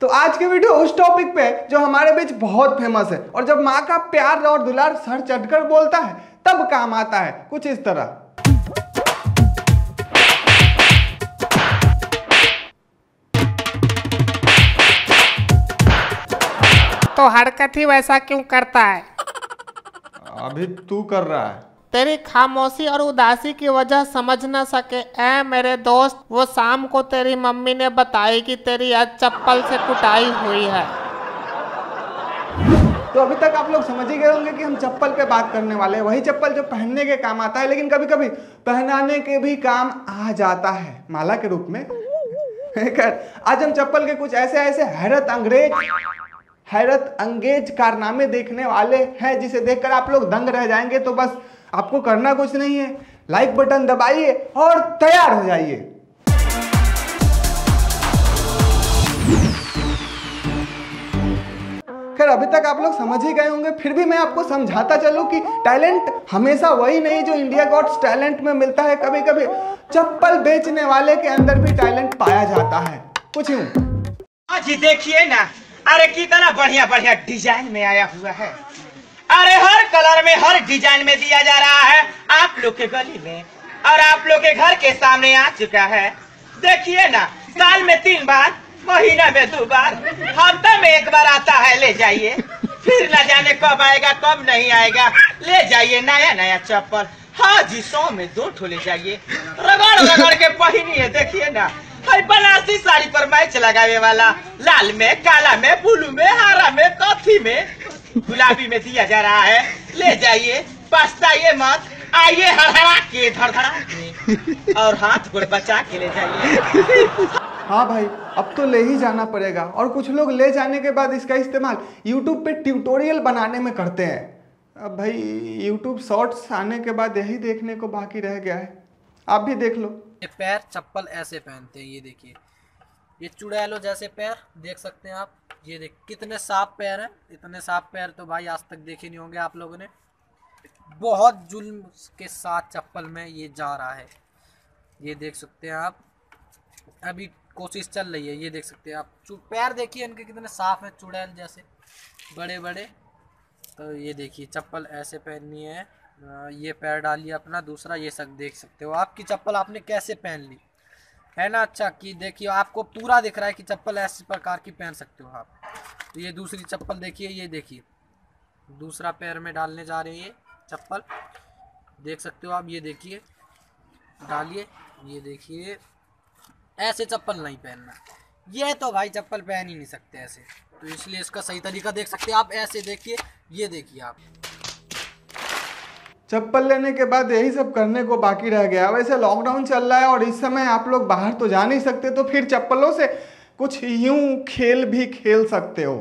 तो आज की वीडियो उस टॉपिक पे जो हमारे बीच बहुत फ़ेमस है। और जब माँ का प्यार और दुलार सर चढ़कर बोलता है तब काम आता है कुछ इस तरह। तो हरकत ही वैसा क्यों करता है? अभी तू कर रहा है। तेरी खामोशी और उदासी की वजह समझ ना सके। ऐ मेरे दोस्त, वो शाम को तेरी मम्मी ने बताई कि तेरी आज चप्पल से कुटाई हुई है। तो अभी तक आप लोग समझ ही गए होंगे कि हम चप्पल पे बात करने वाले हैं। वही चप्पल जो पहनने के काम आता है, लेकिन कभी कभी पहनाने के भी काम आ जाता है, माला के रूप में। आज हम चप्पल के कुछ ऐसे ऐसे हैरत अंग्रेज़, हैरत अंगेज कारनामे देखने वाले हैं, जिसे देखकर आप लोग दंग रह जाएँगे। तो बस आपको करना कुछ नहीं है। लाइक बटन दबाइए और तैयार हो जाइए। खैर, अभी तक आप लोग समझ ही गए होंगे, फिर भी मैं आपको समझाता चलूँ कि टैलेंट हमेशा वही नहीं जो इंडिया गॉड्स टैलेंट में मिलता है। कभी कभी चप्पल बेचने वाले के अंदर भी टैलेंट पाया जाता है। कुछ यूँ। आज देखिए ना, अरे कितना बढ़िया बढ़िया डिज़ाइन में आया हुआ है। अरे हर कलर में, हर डिज़ाइन में दिया जा रहा है। आप लोग के गली में और आप लोग के घर के सामने आ चुका है। देखिए ना, साल में तीन बार, महीना में दो बार, हफ़्ते में एक बार आता है, ले जाइए। फिर न जाने कब आएगा, कब नहीं आएगा। ले जाइए नया नया चप्पल। हाँ जी, सौ में दो ठो ले जाइए। रगड़ रगड़ के पहनिए, देखिए ना। भाई बनारसी साड़ी पर मैच लगावे वाला, लाल में, काला में, ब्लू में, हरा में कथी में। गुलाबी में दिया जा रहा है। ले जाइए पछताइए मत। आइए हड़हड़ा के धड़धड़ा और हाथ गोड़ बचा के ले जाइए। हाँ भाई अब तो ले ही जाना पड़ेगा। और कुछ लोग ले जाने के बाद इसका इस्तेमाल YouTube पे ट्यूटोरियल बनाने में करते हैं। अब भाई YouTube शॉर्ट्स आने के बाद यही देखने को बाकी रह गया है। आप भी देख लो। ये पैर चप्पल ऐसे पहनते हैं ये देखिए। ये चुड़ैलो जैसे पैर देख सकते हैं आप। ये देख, कितने साफ़ पैर हैं, इतने साफ़ पैर तो भाई आज तक देखे नहीं होंगे आप लोगों ने। बहुत जुल्म के साथ चप्पल में ये जा रहा है। ये देख सकते हैं आप, अभी कोशिश चल रही है, ये देख सकते हैं आप। पैर देखिए इनके कितने साफ़ हैं, चुड़ैल जैसे बड़े बड़े तो ये देखिए, चप्पल ऐसे पहननी है ये पैर डालिए अपना, दूसरा ये सब देख सकते हो आपकी चप्पल आपने कैसे पहन ली। है ना? अच्छा कि देखिए, आपको पूरा दिख रहा है कि चप्पल ऐसे प्रकार की पहन सकते हो आप। तो ये दूसरी चप्पल देखिए, ये देखिए। दूसरा पैर में डालने जा रहे हैं ये चप्पल। देख सकते हो आप, ये देखिए। डालिए, ये देखिए। ऐसे चप्पल नहीं पहनना। ये तो भाई चप्पल पहन ही नहीं सकते ऐसे। तो इसलिए इसका सही तरीका देख सकते हैं आप। ऐसे देखिए, ये देखिए आप। चप्पल लेने के बाद यही सब करने को बाकी रह गया। वैसे लॉकडाउन चल रहा है और इस समय आप लोग बाहर तो जा नहीं सकते तो फिर चप्पलों से कुछ यूँ खेल भी खेल सकते हो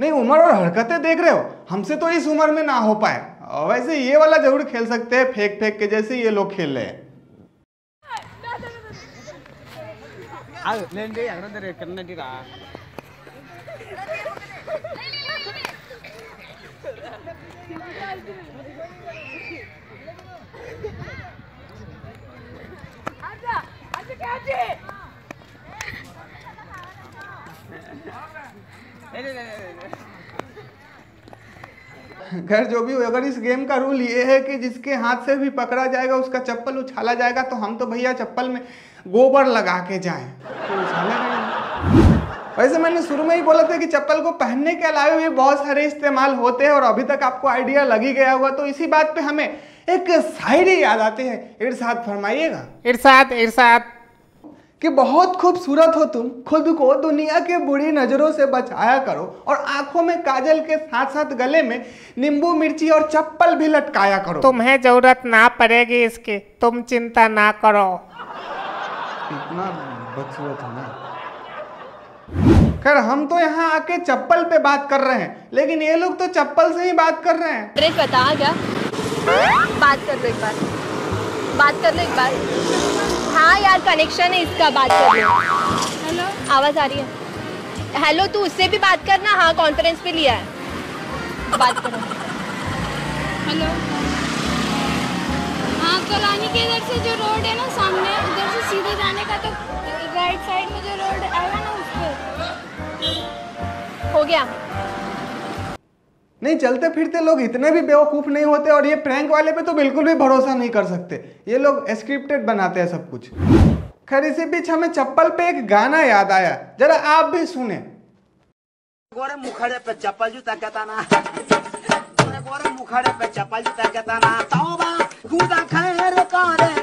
नहीं उम्र और हरकतें देख रहे हो? हमसे तो इस उम्र में ना हो पाए। वैसे ये वाला ज़रूर खेल सकते हैं फेंक फेंक के जैसे ये लोग खेल रहे हैं। खैर जो भी हो, अगर इस गेम का रूल ये है कि जिसके हाथ से भी पकड़ा जाएगा, उसका चप्पल उछाला जाएगा तो हम तो भैया चप्पल में गोबर लगा के जाएँ। तो ही नहीं। वैसे मैंने शुरू में ही बोला था कि चप्पल को पहनने के अलावा भी बहुत सारे इस्तेमाल होते हैं और अभी तक आपको आइडिया लग गया हुआ तो इसी बात पे हमें एक शायरी याद आती है। इरशाद फरमाइएगा। इरशाद इरशाद। कि बहुत खूबसूरत हो तुम। खुद को दुनिया के बुरी नज़रों से बचाया करो और आँखों में काजल के साथ साथ गले में नींबू मिर्ची और चप्पल भी लटकाया करो। तुम्हें ज़रूरत ना पड़ेगी इसकी। तुम चिंता ना करो। इतना बदसूरत है ना। खैर हम तो यहाँ आके चप्पल पे बात कर रहे हैं लेकिन ये लोग तो चप्पल से ही बात कर रहे हैं। बता क्या बात कर लो एक बार। बात कर लो एक बार। हाँ यार कनेक्शन है इसका बात कर हेलो आवाज़ आ रही है। हेलो तू उससे भी बात करना। हाँ कॉन्फ्रेंस पे लिया है। बात करो। हेलो हाँ कलानी के इधर से जो रोड है ना सामने उधर से सीधे जाने का तो राइट साइड में जो रोड आएगा ना उस पर हो गया। नहीं, चलते फिरते लोग इतने भी बेवकूफ़ नहीं होते और ये प्रैंक वाले पे तो बिल्कुल भी भरोसा नहीं कर सकते। ये लोग स्क्रिप्टेड बनाते हैं सब कुछ। खैर, इसी बीच हमें चप्पल पे एक गाना याद आया। जरा आप भी सुने। गोरे मुखड़े पे चप्पल जूता कहता ना गोरे मुखड़े पे चप्पल जूता कहता ना तौबा खुदा खैर करे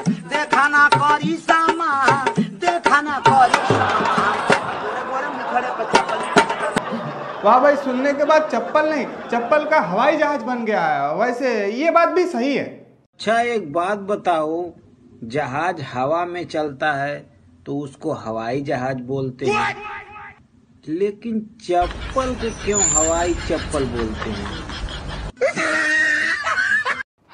वाह भाई, सुनने के बाद चप्पल नहीं, चप्पल का हवाई जहाज़ बन गया है। वैसे ये बात भी सही है। अच्छा एक बात बताओ, जहाज़ हवा में चलता है तो उसको हवाई जहाज़ बोलते हैं। लेकिन चप्पल को क्यों हवाई चप्पल बोलते हैं?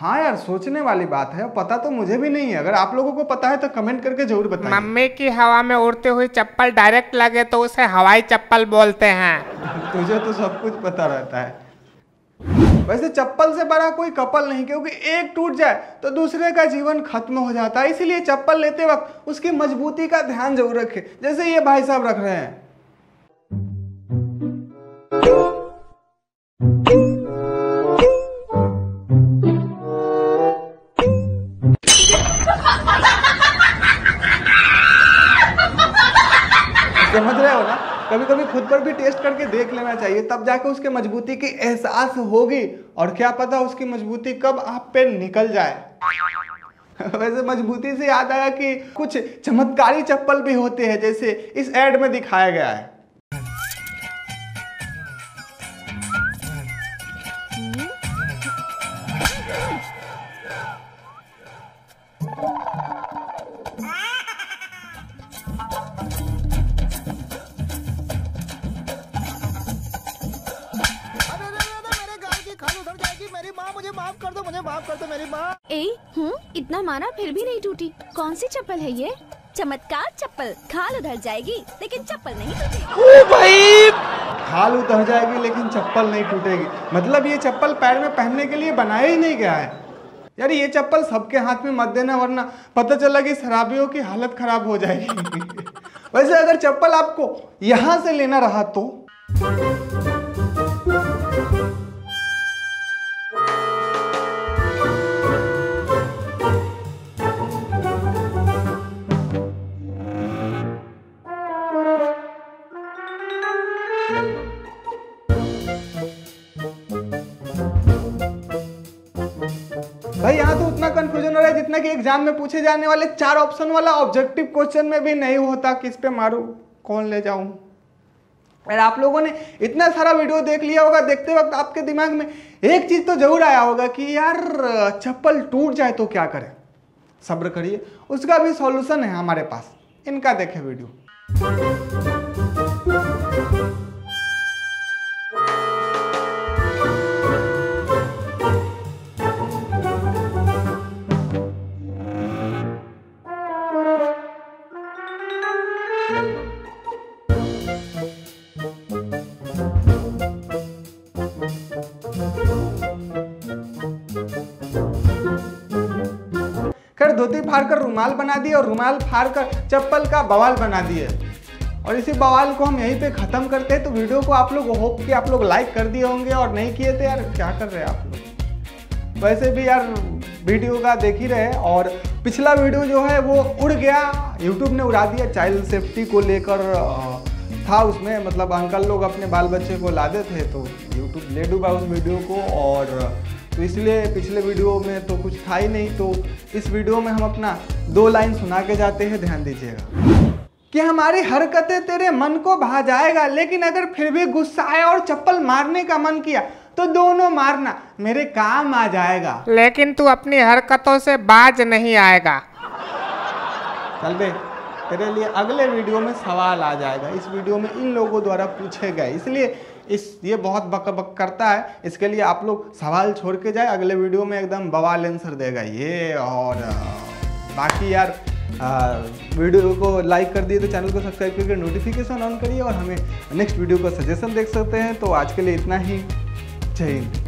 हाँ यार सोचने वाली बात है पता तो मुझे भी नहीं है। अगर आप लोगों को पता है तो कमेंट करके ज़रूर बताएँ मम्मी की हवा में उड़ती हुई चप्पल डायरेक्ट लगे तो उसे हवाई चप्पल बोलते हैं। तुझे तो सब कुछ पता रहता है। वैसे चप्पल से बड़ा कोई कपल नहीं क्योंकि एक टूट जाए तो दूसरे का जीवन खत्म हो जाता है। इसीलिए चप्पल लेते वक्त उसकी मजबूती का ध्यान ज़रूर रखें जैसे ये भाई साहब रख रहे हैं। भी टेस्ट करके देख लेना चाहिए, तब जाके उसके मजबूती की एहसास होगी। और क्या पता उसकी मजबूती कब आप पे निकल जाए। वैसे मजबूती से याद आया कि कुछ चमत्कारी चप्पल भी होते हैं, जैसे इस एड में दिखाया गया है। ए हूँ? इतना मारा फिर भी नहीं टूटी। कौन सी चप्पल है ये? चमत्कार चप्पल। खाल उधर जाएगी लेकिन चप्पल नहीं टूटेगी खाल उतर जाएगी लेकिन चप्पल नहीं टूटेगी। मतलब ये चप्पल पैर में पहनने के लिए बनाया ही नहीं गया है। यार ये चप्पल सबके हाथ में मत देना वरना पता चला कि शराबियों की हालत खराब हो जाएगी। वैसे अगर चप्पल आपको यहाँ से लेना रहा तो? कंफ्यूजन हो रहा है जितना कि एग्ज़ाम में पूछे जाने वाले चार ऑप्शन वाला ऑब्जेक्टिव क्वेश्चन में भी नहीं होता। किस पे मारू? कौन ले जाऊँ? और आप लोगों ने इतना सारा वीडियो देख लिया होगा, देखते वक्त आपके दिमाग में एक चीज़ तो ज़रूर आया होगा कि यार, चप्पल टूट जाए तो क्या करें? सब्र करिए, उसका भी सॉल्यूशन है हमारे पास। इनका देखें वीडियो फाड़ कर रुमाल बना दिए और रुमाल फाड़ कर चप्पल का बवाल बना दिए। और इसी बवाल को हम यहीं पे ख़त्म करते हैं। तो वीडियो को आप लोग होप कि आप लोग लाइक कर दिए होंगे और नहीं किए थे यार क्या कर रहे हैं आप लोग? वैसे भी यार वीडियो का देख ही रहे और पिछला वीडियो जो है वो उड़ गया। यूट्यूब ने उड़ा दिया चाइल्ड सेफ्टी को लेकर। था उसमें मतलब अंकल लोग अपने बाल बच्चे को लादे थे तो यूट्यूब ले डूबा उस वीडियो को। और तो इसलिए पिछले वीडियो में तो कुछ था ही नहीं तो इस वीडियो में हम अपना दो लाइन सुना के जाते हैं ध्यान दीजिएगा। कि हमारी हरकतें तेरे मन को भा जाएगा लेकिन अगर फिर भी गुस्सा आया और चप्पल मारने का मन किया तो दोनों मारना मेरे काम आ जाएगा। लेकिन तू अपनी हरकतों से बाज नहीं आएगा। चल बे। तेरे लिए अगले वीडियो में सवाल आ जाएगा। इस वीडियो में इन लोगों द्वारा पूछे गए। इसलिए इस ये बहुत बक बक करता है। इसके लिए आप लोग सवाल छोड़ के जाए। अगले वीडियो में एकदम बवाल आंसर देगा। ये और बाकी यार आ, वीडियो को लाइक कर दिए तो चैनल को सब्सक्राइब करके नोटिफिकेशन ऑन करिए और हमें नेक्स्ट वीडियो का सजेशन देख सकते हैं। तो आज के लिए इतना ही। जय हिंद।